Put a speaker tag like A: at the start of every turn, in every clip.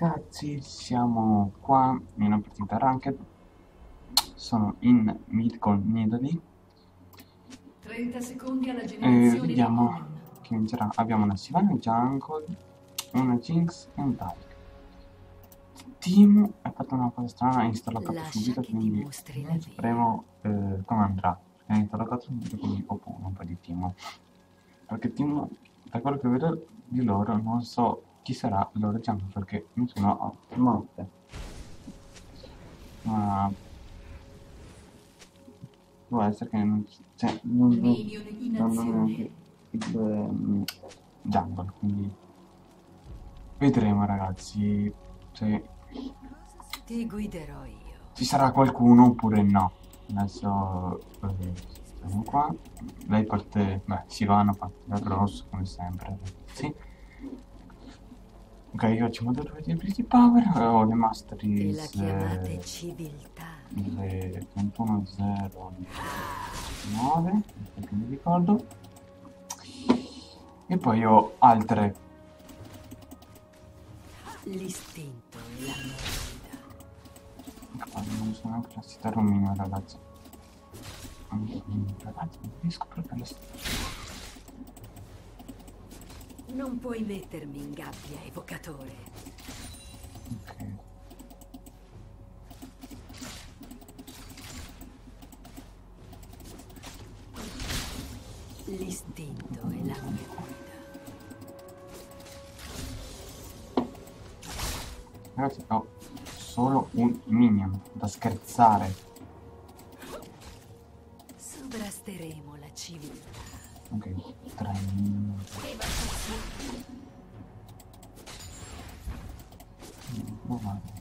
A: ragazzi, siamo qua in una partita ranked. Sono in mid con Nidalee
B: 30 secondi alla
A: e
B: generazione
A: vediamo chi vincerà. Abbiamo una Sivana Jungle, una Jinx e un Dark. Timo ha fatto una cosa strana, ha
B: Lascia
A: subito, quindi sapremo eh, come andrà. Ha interlocato subito, quindi ho un po' di Timo. Perché Timo, da quello che vedo di loro, non so chi sarà il loro perché non sono morte. Ma può essere che non, cioè, non, non, non neanche il ehm, jungle, quindi vedremo ragazzi se
B: Ti guiderò io.
A: ci sarà qualcuno oppure no. Adesso eh, stiamo qua. Lei parte, beh, si vanno parte da grosso come sempre. Sì. Ok, io faccio modo 2 di power, ho le
B: E la chiamate
A: eh,
B: civiltà.
A: le 2109, perché mi ricordo. E poi ho altre
B: L'istinto e la.
A: Guarda, non so neanche la un minimo, ragazzi. Ragazzi, non riesco proprio a
B: Non puoi mettermi in gabbia, evocatore. L'istinto è la mia guida.
A: Ragazzi, ho solo un minion da scherzare.
B: Sovrasteremo la civiltà.
A: Ok, tre minion. Mm, ma guarda.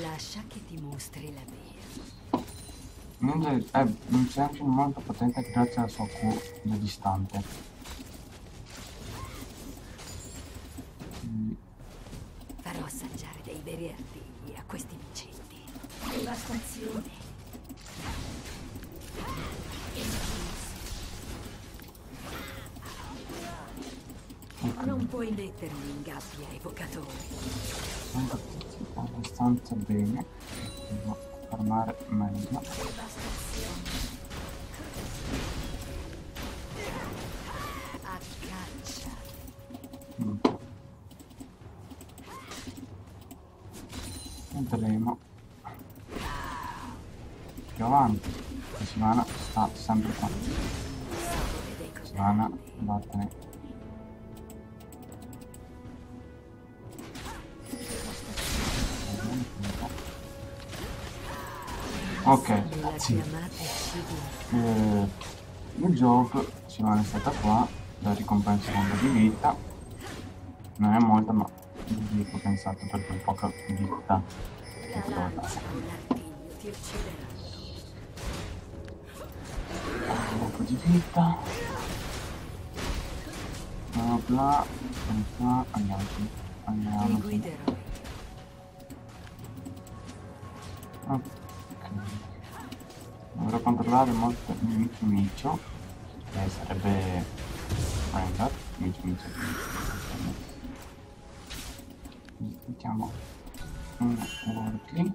B: Lascia che ti mostri la via.
A: Ninja è un champion molto potente grazie alla sua Q da distante. Farmare meglio.
B: A caccia.
A: Mm. Più avanti. La Sivana sta sempre qua.
B: Contatti.
A: vattene. Ok,
B: civiltà.
A: Eh, il gioco Sivana è stata qua, la ricompensa seconda di vita. Non è molta, ma dico pensato per quel poca vita che poteva dare. Un po' di vita. Bla bla. Bla. Andiamo su. Andiamo. Ok. Dovrò controllare molto il Micio. Che sarebbe Rengar. Micio Micio. Mettiamo un Workly.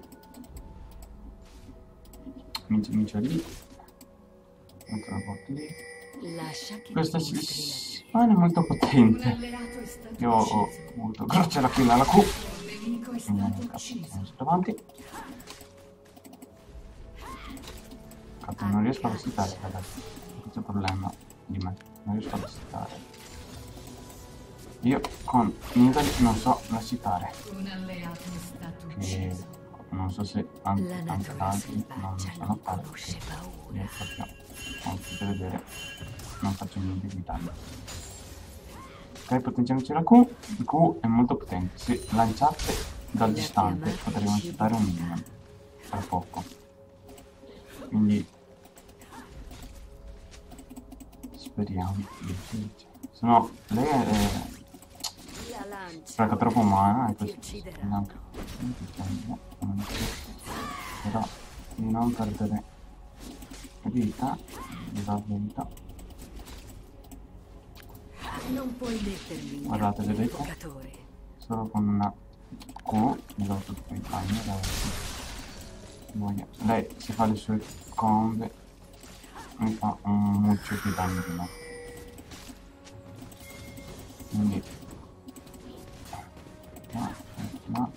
A: Micio Micio lì.
B: Lascia che
A: Questa. Sivana è molto potente. Io ho avuto croce la kill alla Q. Davanti. Non riesco a recitare, ragazzi. Questo è il problema di me. Non riesco a recitare. Io con Nidalee non so
B: stato
A: Che non so se anche, altri non sanno fare. perché
B: paura.
A: Io proprio, come potete vedere, non faccio niente di danno. Ok, potenziamoci la Q. Il Q è molto potente. Se lanciate dal distante potremo citare un minion. Tra poco. Quindi speriamo di vincere. Se no, lei è,
B: La
A: spreca troppo mana e questo neanche però non perdere vita, dar vita.
B: Non puoi mettermi
A: Guardate, vedete? Solo con una Q mi do tutto in. Voglio- Lei si fa le sue combe. Un di me. Quindi. No, no.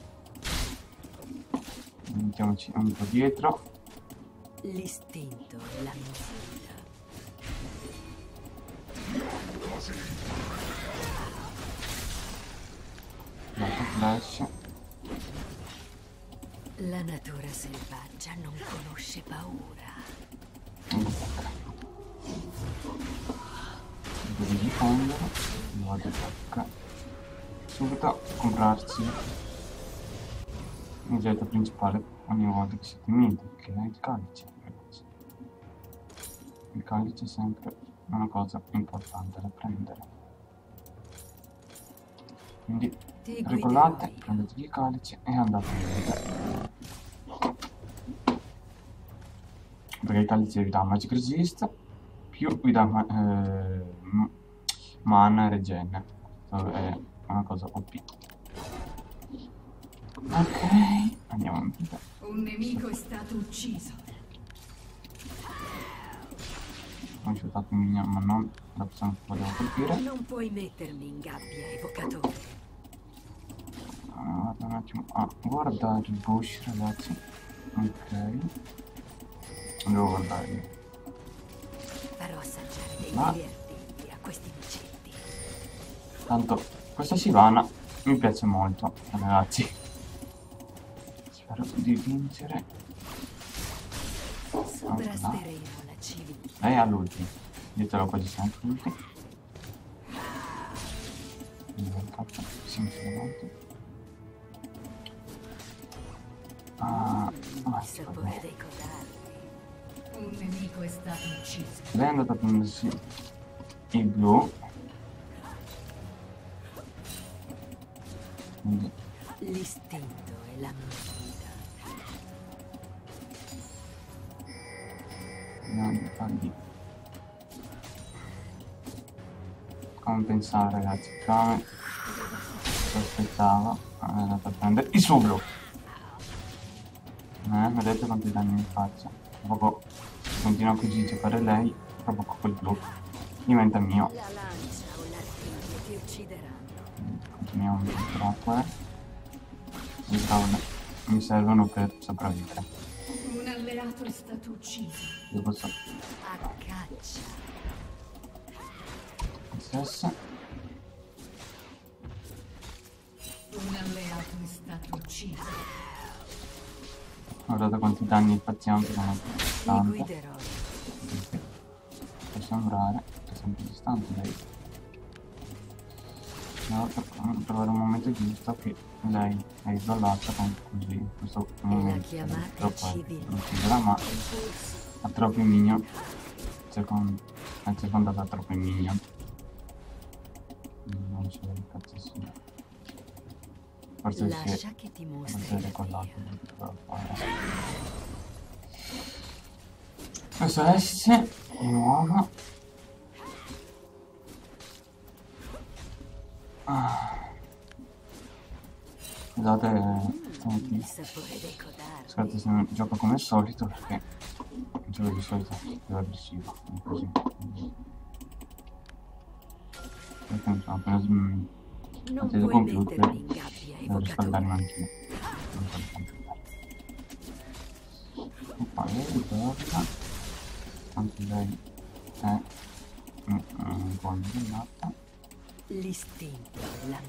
A: Mettiamoci un po' dietro.
B: L'istinto è la mia. La natura selvaggia non conosce paura.
A: Devi difendere. Mi vado a tocca. Subito a comprarsi l'oggetto principale ogni volta che si dimentica, che è il calice, ragazzi. Il calice è sempre una cosa importante da prendere. Quindi regolate, prendetevi il calice e andate via. Perché il calice vi dà Magic Resist, più vi dà eh, m- mana e regen. Questo è una cosa OP. Ok, andiamo vita.
B: Un nemico è stato ucciso.
A: Ho shootato un minion, ma non la persona che volevo colpire.
B: Non puoi mettermi in gabbia, evocatore.
A: Ah, Vado un attimo a guardare il bush, ragazzi. Ok. Devo guardare.
B: Farò assaggiare dei
A: Ma- Tanto questa Sivana mi piace molto, ragazzi. Spero di vincere.
B: Civiltà.
A: Lei ha l'ulti. Io te l'ho quasi sempre l'ulti. Ah, ah. Lei è andata a prendersi il blu. Quindi
B: L'istinto è la mia vita.
A: Fargli compensare ragazzi? Come si aspettava è andato a prendere il suo blu eh, vedete quanti danni mi faccia proprio continua così a giocare lei proprio con quel blu diventa mio.
B: La lancia o l'artiglio ti uccideranno.
A: Quindi continuiamo a mettere qua i cavoli mi servono per sopravvivere
C: Un alleato è stato ucciso.
A: io posso
B: A caccia.
A: stesso
C: Un alleato è stato ucciso.
A: guardate quanti danni facciamo sono
B: Ti
A: tanto
B: guiderò.
A: può sembrare è sempre distante lei devo tro- trovare un momento giusto che lei è isolata con così questo momento troppo ucciderà ma ha troppi minion secondo è circondata da troppi minion non so che cazzo sia. Forse si è
B: che
A: forse è cosa fare questo S di nuovo Scusate,
B: codardi.
A: Scusate se non gioco come al solito perché gioco di solito più aggressivo. Così. Perché mi sono appena sm-
B: Non
A: acceso il computer. Devo riscaldarmi anch'io. Non. E poi ricorda. Anche lei è mm, un po' ingannata.
B: L'istinto la.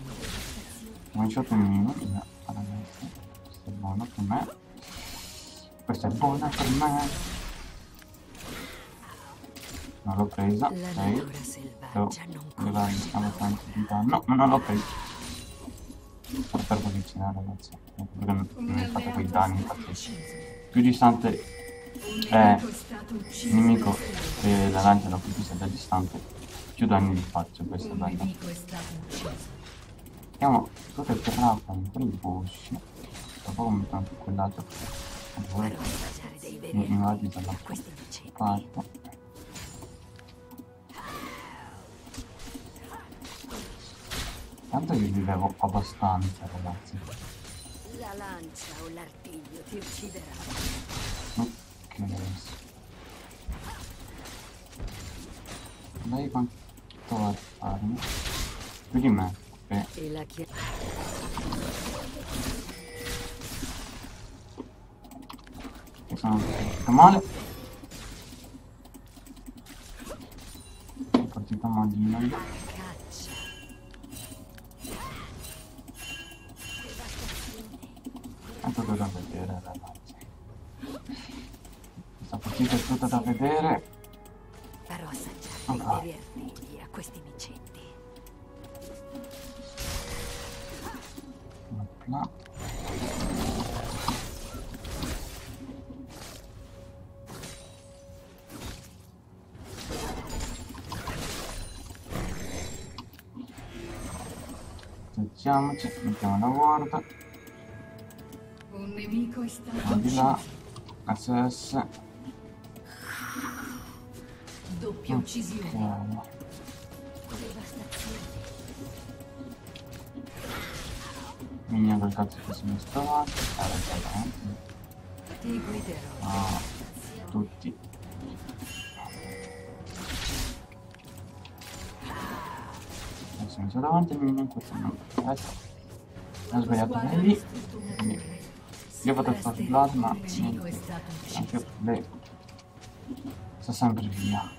A: One shot un via, ragazzi. Questo è buono per me. Questa è buona per me. Non l'ho presa, ok. Devo
B: paura.
A: tanto di danno. ma non l'ho presa. Sto per posizionare ragazzi. Perché non fatto
C: alleato
A: quei danni, infatti. Più distante Eh,
C: è
A: il nemico che la lancia da sia da distante, più danni gli faccio,
C: stato ucciso.
A: Andiamo tutto il trapano per il bush. Dopo mettiamo su quell'altro. Mi- mi va di
B: artigli
A: dalla
B: a questi micetti.
A: parte. Tanto io vivevo abbastanza, ragazzi.
B: La lancia o l'artiglio ti ucciderà.
A: Ok. Dai quanto va a farmi? Più di me.
B: La chiave.
A: che sono partito male. Sono partito malino. io. Là. Facciamoci, mettiamo la ward,
C: Un nemico è stato
A: di là. SS,
C: Doppia uccisione.
A: ok. Adesso avanti,
B: Ti guiderò.
A: ah, tutti. Adesso mi sono davanti il minion, questo non. Ho sbagliato lei io ho fatto il blood ma
C: Un nemico è
A: niente, anche lei sta sempre via.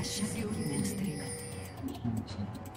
B: Rilascia che dimostri la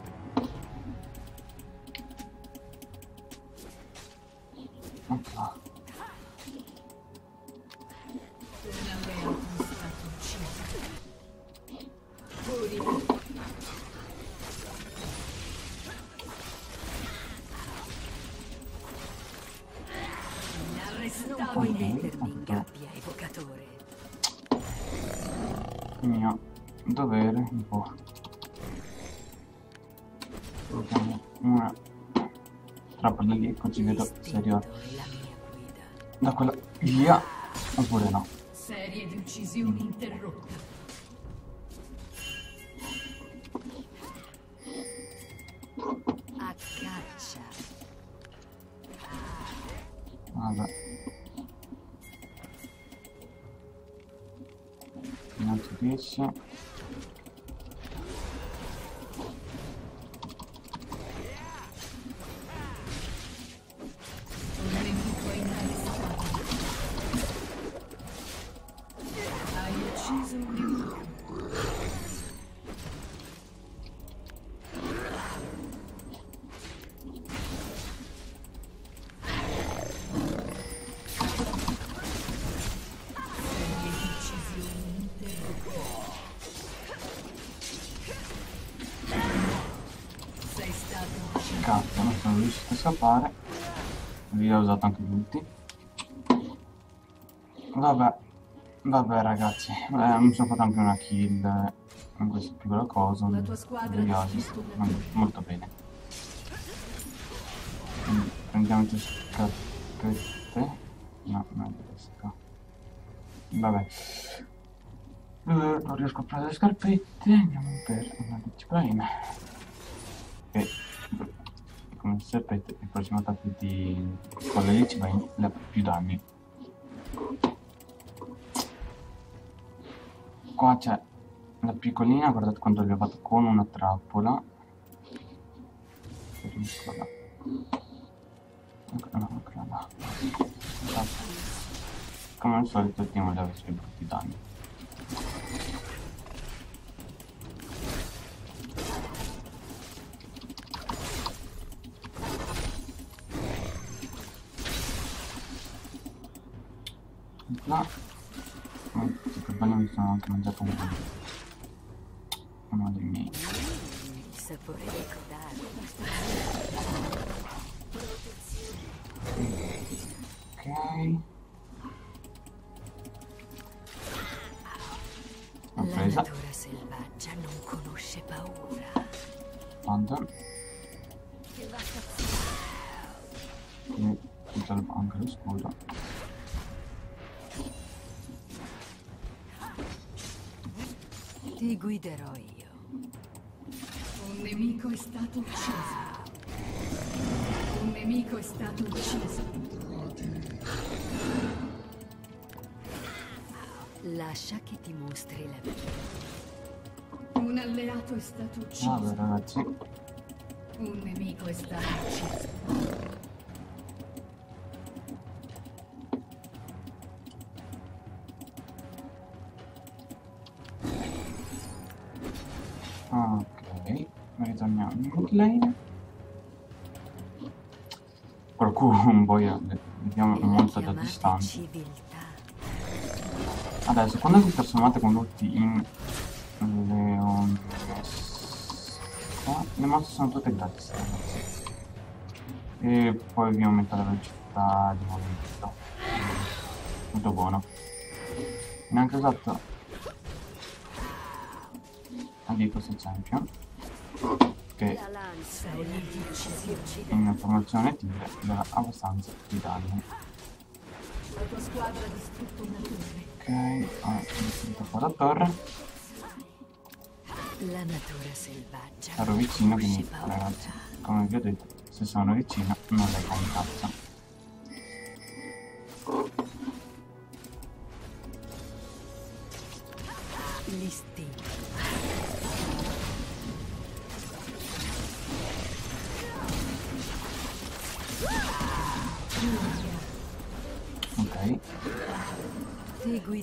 A: trappola lì, così vedo se arriva
B: è la mia guida.
A: da quella via oppure no.
C: Serie di uccisioni interrotta.
B: A caccia.
A: Vabbè. Non si riesce. Scappare. Vi ho usato anche tutti. Vabbè. Vabbè ragazzi. Eh, mi sono fatto anche una kill con questa piccola cosa.
C: La tua squadra.
A: Molto bene. Quindi prendiamo le scarpette. No, non riesco. Vabbè. Eh, non riesco a prendere le scarpette. Andiamo per una Bane. E come sapete il prossimo attacco di con le Lich Bane le più danni. Qua c'è la piccolina, guardate quanto gli ho fatto con una trappola. Eccola, eccola là. Esatto. Come al solito il team deve essere brutti danni. Là. Oh, che bello mi sono anche mangiato un uno dei miei.
B: Di.
A: Ok.
B: Lascia che ti mostri la via.
C: Un alleato è stato ucciso.
A: Vabbè ragazzi,
C: Un nemico è stato ucciso.
A: ok, ritorniamo in mid lane. Qualcuno eh, vediamo molto da distanza.
B: civiltà.
A: Adesso, quando vi trasformate condotti in leone... Qua, le mosse sono tutte gratis, ragazzi. E poi vi aumenta la velocità di movimento. Molto buono. Neanche usato di questo champion. Che in formazione tigre dà abbastanza di danni.
C: La tua squadra ha distrutto una torre.
A: Ok, ho distrutto qua la torre.
B: La natura selvaggia.
A: Ero vicino, quindi ragazzi, come vi ho detto, se sono vicino non le contatto.
B: L'istinto.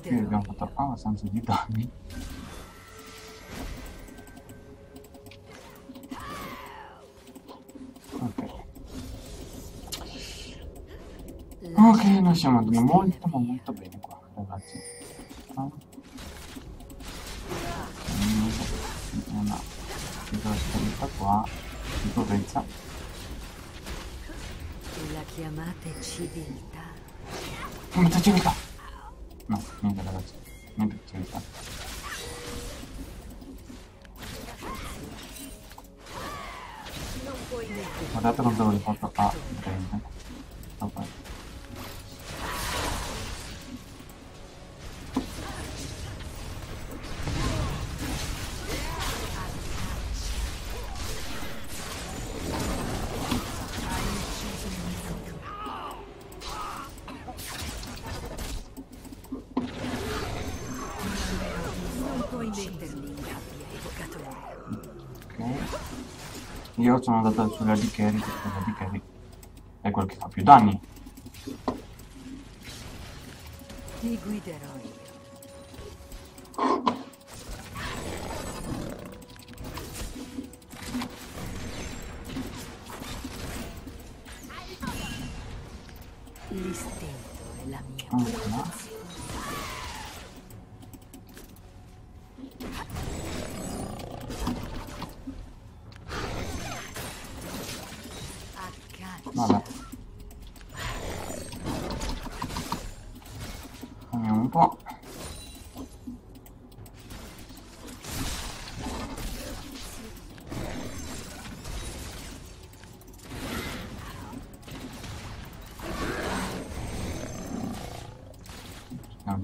A: Qui abbiamo fatto abbastanza di danni. Ok, ok, noi stiamo andando molto ma molto bene qua, ragazzi. Ah. Una piccola sparita qua, di potenza.
B: La chiamate civiltà.
A: Come civiltà? No, niente ragazzi, niente civiltà. Guardate quanto l'ho fatto a prendere. Ok.
B: Non
A: Io sono andato sulla di carry perché la di carry è quel che fa più danni.
B: Ti guiderò io.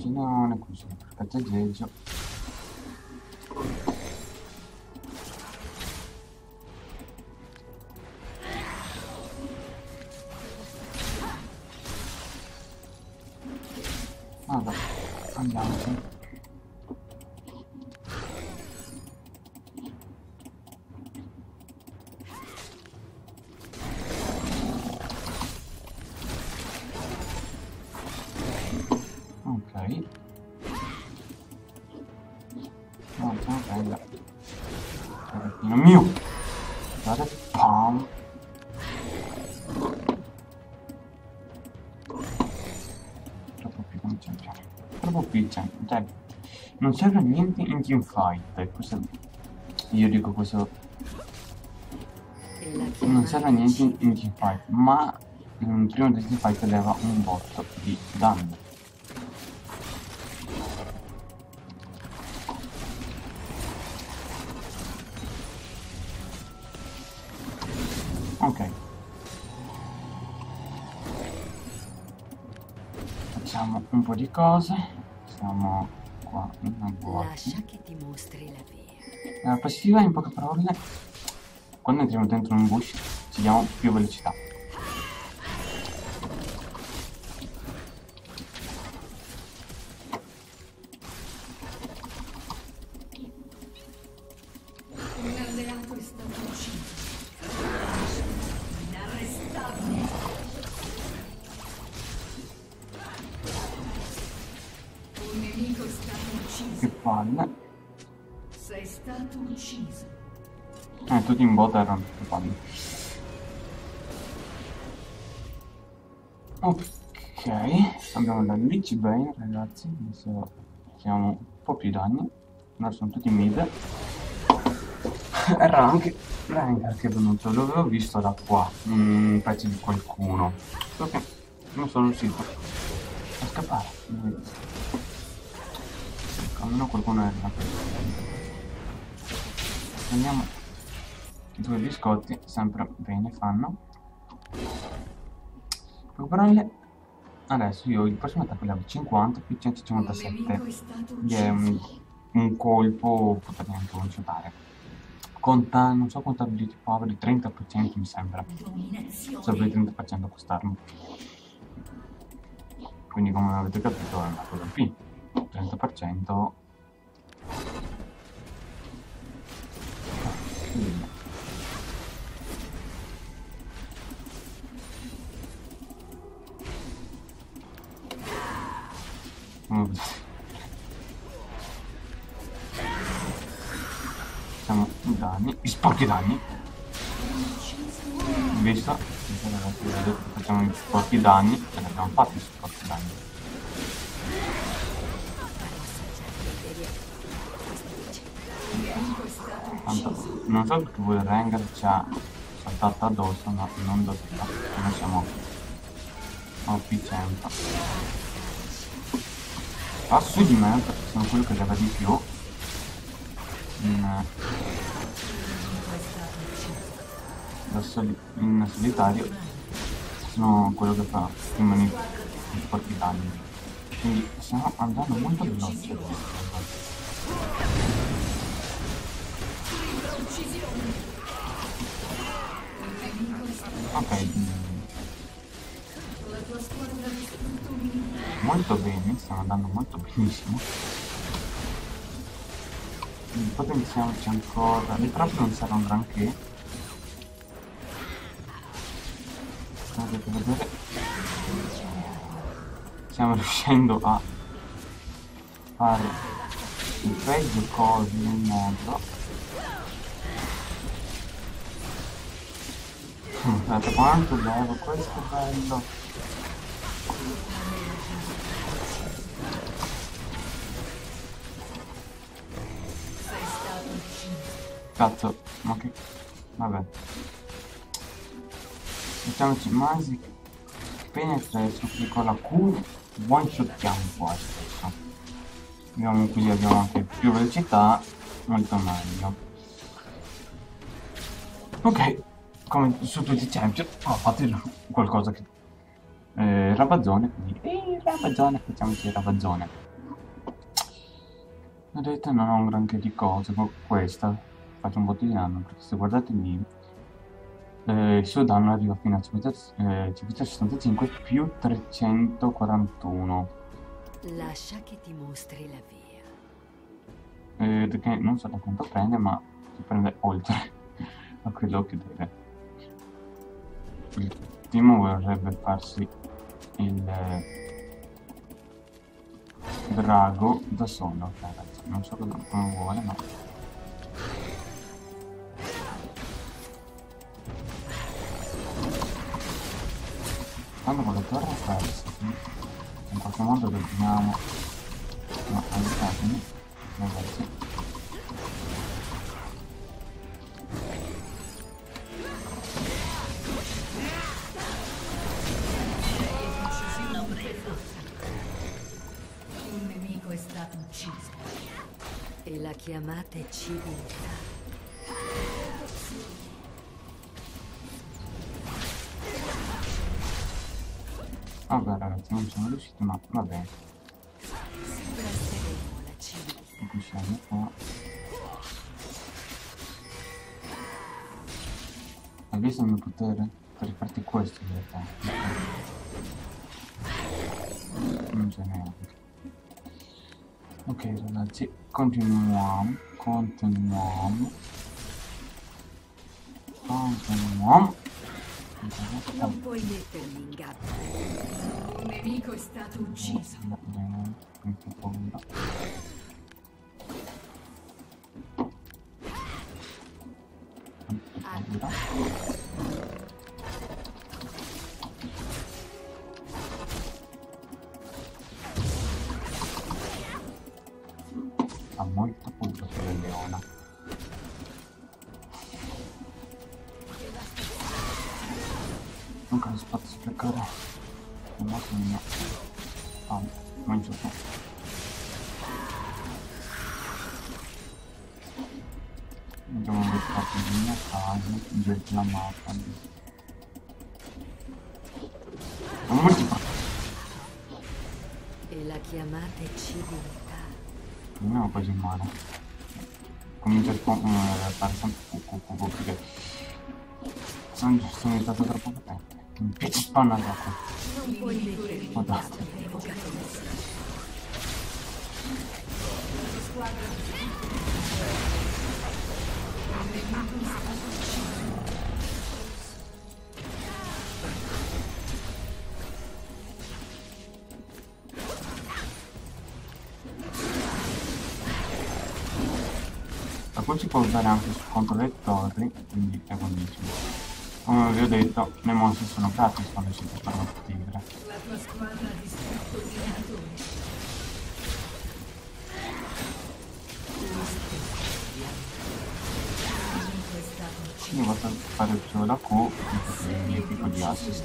A: Un girone, così, per cazzeggio. Vabbè, andiamoci. Non serve a niente in teamfight. Questo... Io dico questo non serve a
B: chiamate
A: niente in, teamfight, ma in un primo di teamfight leva un botto di danno. Ok. Facciamo un po' di cose.
B: Lascia che ti mostri la via.
A: La passiva in poche parole, quando entriamo dentro un bush ci diamo più velocità. Ok, abbiamo Lich Bane ragazzi, adesso siamo un po' più danni. Ora sono tutti mid. Era anche che è venuto, l'avevo visto da qua, un pezzo di qualcuno. Che non sono riuscito a scappare. Almeno qualcuno è arrivato. Prendiamo due biscotti, sempre bene fanno. Procurarle adesso io il prossimo attacco le avevo 50 più
C: Un
A: 157
C: nemico è
A: un, un colpo potrei anche shotare conta non so quanto ability power 30% mi sembra. Sopra il 30% quest'arma. Quindi come avete capito è una cosa P 30% danni, i sporchi danni. Vedete, facciamo i sporchi danni e ne abbiamo fatti i sporchi danni. Tanto, non so perché voi Rengar ci ha saltato addosso, ma non doveva. Noi siamo OP 100. Va di me perché sono quello che leva di più. In, soli- in solitario sono quello che fa i i sporchi danni. Quindi stiamo andando molto veloci adesso. Ok, molto bene, stiamo andando molto benissimo. Quindi Potenziamoci ancora, le trappole non saranno granché. Stiamo riuscendo a fare i peggio cose nel mondo. Guardate quanto bello, questo è bello. Cazzo, ma che... Vabbè. Mettiamoci Magic Penetration con la Q one shottiamo qua spesso. Abbiamo, così abbiamo anche più velocità, molto meglio. Ok, come su tutti i champion ho fatto qualcosa che... Eh, rabazzone, quindi... Eh, rabazzone, facciamoci rabazzone. Vedete, non ho un granché di cose questa. Faccio un botto di danno perché se guardate lì eh, il suo danno arriva fino a 50 eh, 565 più 341
B: Lascia che ti mostri la via.
A: eh, perché non so da quanto prende ma si prende oltre a quello che deve. Il Timo vorrebbe farsi il eh, drago da solo ragazzi. Non so come vuole ma Quando con le torre perse, in qualche modo dobbiamo... No, aiutatemi, ragazzi.
C: Un nemico è stato ucciso.
B: E la chiamate civiltà.
A: Riuscito, ma va bene.
B: Presteremo la civiltà.
A: qui siamo qua. Hai visto il mio potere? Per rifarti questo in realtà. Non n'è altro. Ok ragazzi, continuiamo, continuiamo. Continuiamo.
B: Non puoi mettermi in gabbia.
C: Un nemico è stato ucciso.
A: Abbiamo beccato di mia casa, giù la mappa.
B: E la chiamate civiltà.
A: Non ho quasi in mano. Comincia a fare sempre cucù cucù perché sono, sono diventato troppo potente. Mi piace spanna dopo.
B: Non puoi mettermi in
A: Guarda.
B: gabbia, evocatore.
A: Ma poi si può usare anche su contro le torri, quindi è buonissimo. Come vi ho detto, le mosse sono gratis quando si portano fare solo la Q e mio tipo di assist.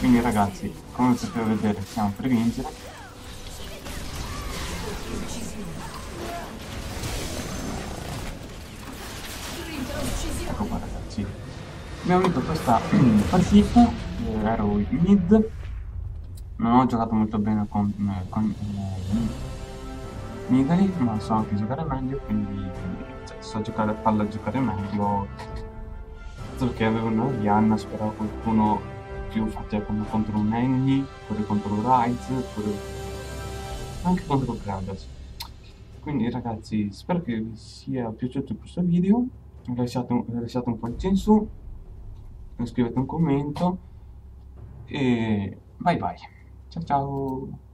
A: Quindi ragazzi, come potete vedere siamo per vincere. Ecco qua ragazzi. Abbiamo vinto questa partita. eh, Ero in mid. Non ho giocato molto bene con, eh, con eh, Nidali, ma so anche giocare meglio, quindi cioè, so giocare a palla giocare meglio. Che avevo una Diana, speravo qualcuno più forte come contro un Annie, oppure contro un Rise, oppure anche contro Gragas. Quindi ragazzi, spero che vi sia piaciuto questo video. Lasciate un, lasciate un pollice in su, scrivete un commento e bye bye. Ciao ciao.